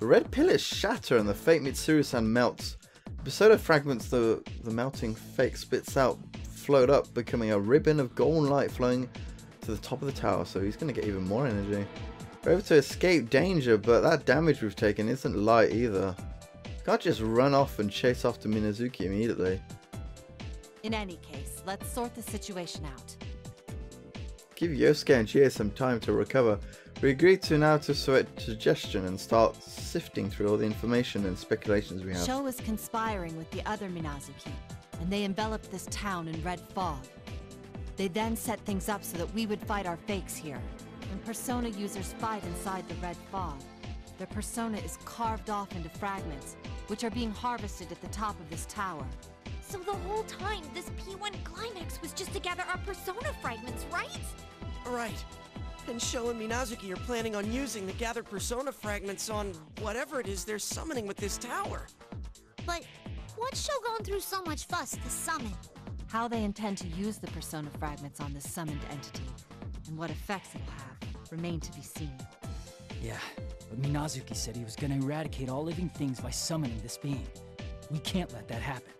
The red pillars shatter and the fake Mitsuru-san melts. Persona fragments the, the melting fake spits out float up, becoming a ribbon of golden light flowing to the top of the tower, so he's going to get even more energy. We're able to escape danger, but that damage we've taken isn't light either. Can't just run off and chase after Minazuki immediately. In any case, let's sort the situation out. Give Yosuke and Chie some time to recover. We agreed to now to sweat suggestion and start sifting through all the information and speculations we have. Sho is conspiring with the other Minazuki, and they enveloped this town in red fog. They then set things up so that we would fight our fakes here. When Persona users fight inside the red fog, their persona is carved off into fragments, which are being harvested at the top of this tower. So the whole time, this P1 climax was just to gather our persona fragments, right? Right. And Sho and Minazuki are planning on using the gathered persona fragments on whatever it is they're summoning with this tower. But what's Sho going through so much fuss to summon? How they intend to use the persona fragments on this summoned entity, and what effects it'll have, remain to be seen. Yeah, but Minazuki said he was gonna eradicate all living things by summoning this being. We can't let that happen.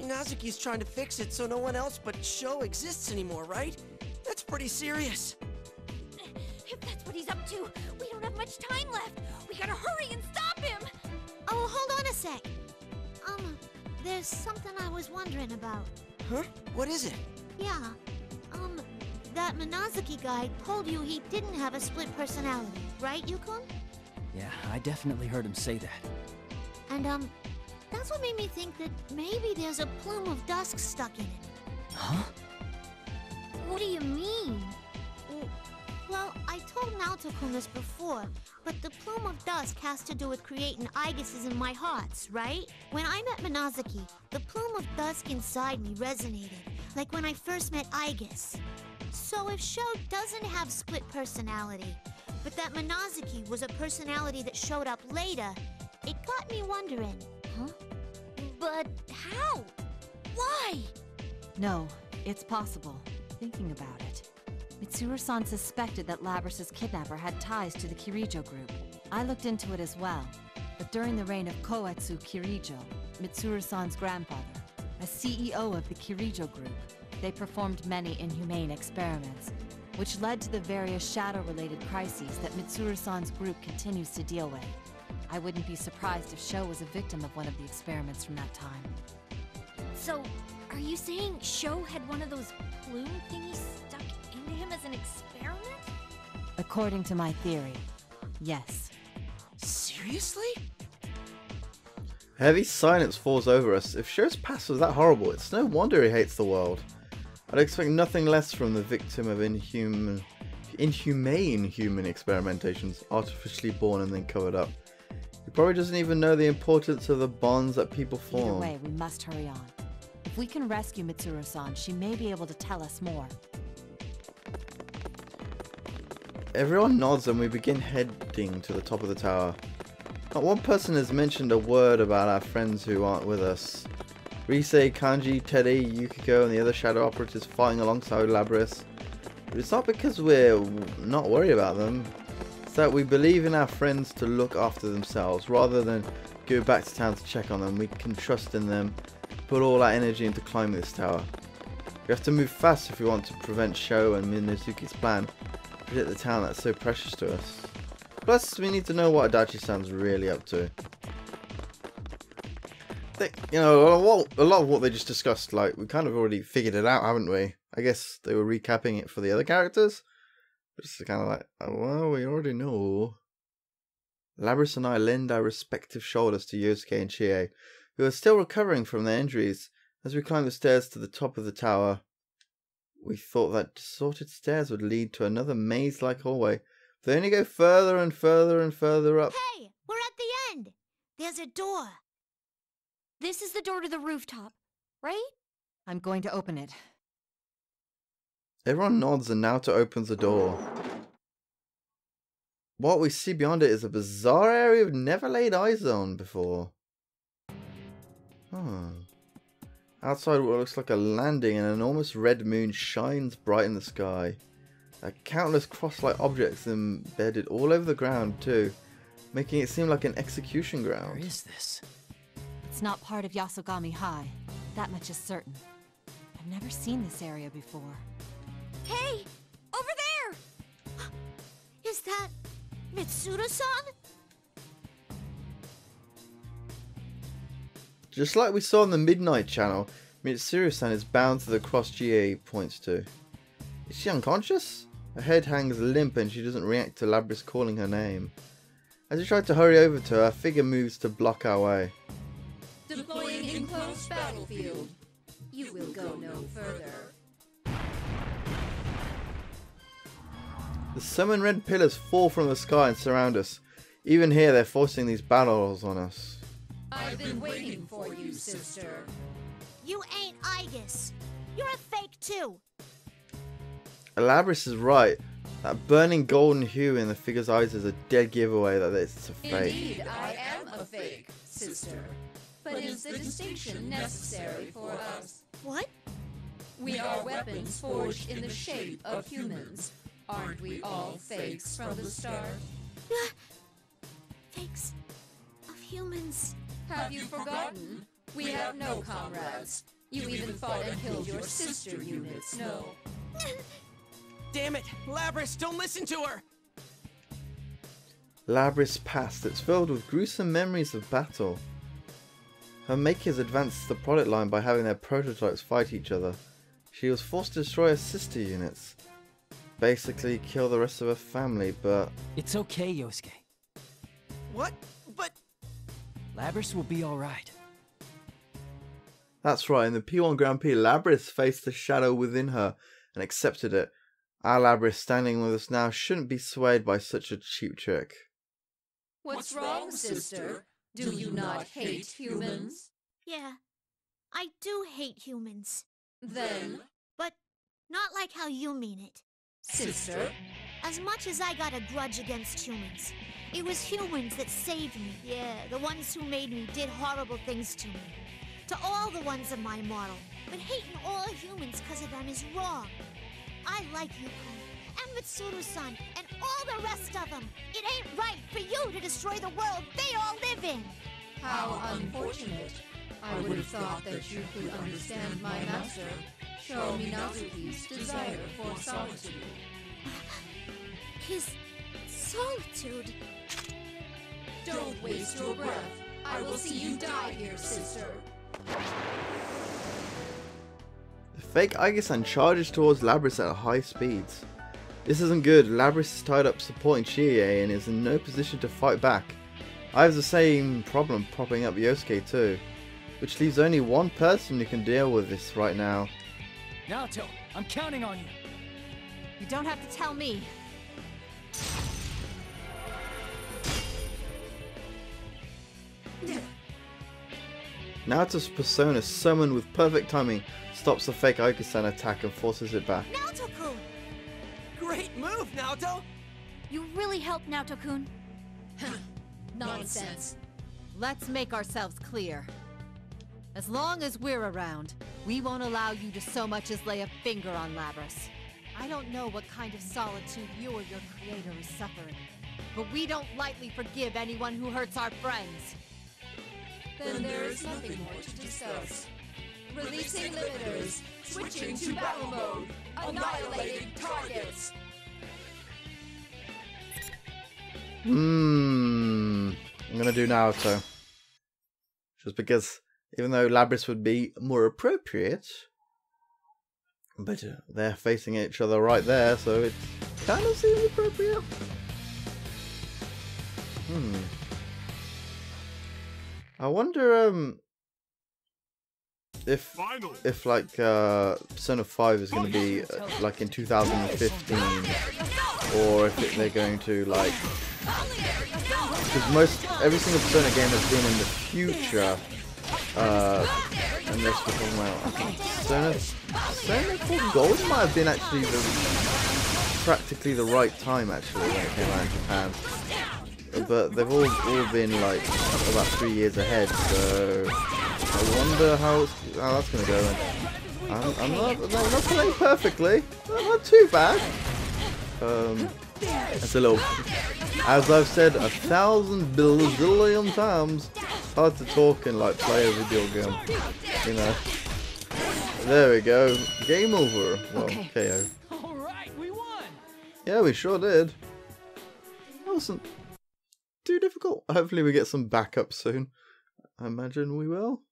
Minazuki's trying to fix it so no one else but Sho exists anymore, right? That's pretty serious. If that's what he's up to, we don't have much time left. We gotta hurry and stop him. Oh, hold on a sec. Um, there's something I was wondering about. Huh? What is it? Yeah. Um, that Minazuki guy told you he didn't have a split personality, right, Yu-kun? Yeah, I definitely heard him say that. And, um, that's what made me think that maybe there's a plume of dusk stuck in it. Huh? What do you mean? Well, I told Naoto-kun this before, but the plume of dusk has to do with creating Aigis's in my hearts, right? When I met Minazuki, the plume of dusk inside me resonated, like when I first met Aigis. So if Sho doesn't have split personality, but that Minazuki was a personality that showed up later, it got me wondering. Huh? But how? Why? No, it's possible. Thinking about it. Mitsuru-san suspected that Labrys' kidnapper had ties to the Kirijo group. I looked into it as well, but during the reign of Koetsu Kirijo, Mitsuru-san's grandfather, a CEO of the Kirijo group, they performed many inhumane experiments, which led to the various shadow-related crises that Mitsuru-san's group continues to deal with. I wouldn't be surprised if Sho was a victim of one of the experiments from that time. So, are you saying Sho had one of those plume thingies stuck him as an experiment? According to my theory, yes. Seriously? Heavy silence falls over us. If Sho's past was that horrible, it's no wonder he hates the world. I'd expect nothing less from the victim of inhuman, inhumane human experimentations, artificially born and then covered up. He probably doesn't even know the importance of the bonds that people Either form. way, we must hurry on. If we can rescue Mitsuru-san, she may be able to tell us more. Everyone nods and we begin heading to the top of the tower. Not one person has mentioned a word about our friends who aren't with us. Rise, Kanji, Teddy, Yukiko and the other shadow operatives fighting alongside Labrys. But it's not because we're not worried about them. It's that we believe in our friends to look after themselves rather than go back to town to check on them. We can trust in them, put all our energy into climbing this tower. We have to move fast if we want to prevent Sho and Minazuki's plan protect the town that's so precious to us. Plus, we need to know what Adachi-san's really up to. They, you know, a lot, of what they just discussed, like, we kind of already figured it out, haven't we? I guess they were recapping it for the other characters. It's kind of like, oh, well, we already know. Labrys and I lend our respective shoulders to Yosuke and Chie, who are still recovering from their injuries, as we climb the stairs to the top of the tower. We thought that distorted stairs would lead to another maze-like hallway. They only go further and further and further up. Hey, we're at the end. There's a door. This is the door to the rooftop, right? I'm going to open it. Everyone nods and Naoto opens the door. What we see beyond it is a bizarre area we've never laid eyes on before. Oh. Outside what looks like a landing, an enormous red moon shines bright in the sky. There are countless cross-like objects embedded all over the ground too. making it seem like an execution ground. is this? It's not part of Yasogami High. That much is certain. I've never seen this area before. Hey! Over there! Is that Mitsuru-san? Just like we saw on the Midnight Channel, Mitsuru-san is bound to the cross GA points to. Is she unconscious? Her head hangs limp and she doesn't react to Labrys calling her name. As we try to hurry over to her, a figure moves to block our way. Deploying enclosed battlefield. You will go no further. The summon red pillars fall from the sky and surround us. Even here, they're forcing these battles on us. I've been waiting for you, sister. You ain't Aigis. You're a fake too. Elabris is right. That burning golden hue in the figure's eyes is a dead giveaway that it's a fake. Indeed, I am a fake, sister. But is the distinction necessary for us? What? We are weapons forged in the shape of humans. Aren't we all fakes from the start? Fakes of humans. Have you forgotten? We have no comrades. You even fought and killed your sister units, no? Damn it! Labrys, don't listen to her! Labrys past. It's filled with gruesome memories of battle. Her makers advanced the product line by having their prototypes fight each other. She was forced to destroy her sister units. Basically, kill the rest of her family, but It's okay, Yosuke. What? But Labrys will be alright. that's right. In the P1 Grand Prix, Labrys faced the shadow within her and accepted it. Our Labrys standing with us now shouldn't be swayed by such a cheap trick. What's wrong, sister? Do you not hate humans? Yeah. I do hate humans. Then, But not like how you mean it. sister, As much as I got a grudge against humans, it was humans that saved me. Yeah, the ones who made me did horrible things to me. To all the ones of my model. But hating all humans because of them is wrong. I like Yu-kun, and Mitsuru-san, and all the rest of them. It ain't right for you to destroy the world they all live in. how unfortunate. I would have thought that you could understand my master, Sho Minazuki's desire for solitude. His solitude. Don't waste your breath. I will see you die here, sister. The fake Aegisan charges towards Labrys at high speeds. This isn't good, Labrys is tied up supporting Chie and is in no position to fight back. I have the same problem propping up Yosuke too, which leaves only one person who can deal with this right now. Naoto, I'm counting on you. You don't have to tell me. Naoto's persona summoned with perfect timing stops the fake Aegisan attack and forces it back. Naoto-kun! great move, Naoto! You really helped Naoto-kun. Nonsense. Let's make ourselves clear. As long as we're around, we won't allow you to so much as lay a finger on Labrys. I don't know what kind of solitude you or your creator is suffering, but we don't lightly forgive anyone who hurts our friends. Then there is nothing more to discuss. Releasing limiters, switching to battle mode, annihilating targets. Hmm. I'm gonna do Naoto. Just because, even though Labrys would be more appropriate, but uh, they're facing each other right there, so it kind of seems appropriate. Hmm. I wonder, um, if if like uh, Persona Five is going to be uh, like in 2015, or if it, they're going to like because most every single Persona game has been in the future. Uh, unless we're talking about I think Persona, Persona 4 Gold might have been actually the practically the right time actually when it came out in Japan. But they've all all been like about three years ahead, so I wonder how how that's gonna go. And I'm, I'm not I'm not playing perfectly, not, not too bad. Um, That's a little. As I've said a thousand bazillion times, it's hard to talk and like play a video game. You know. There we go. Game over. Well, Okay. KO. Alright, we won! Yeah, we sure did. That wasn't too difficult. Hopefully, we get some backup soon. I imagine we will.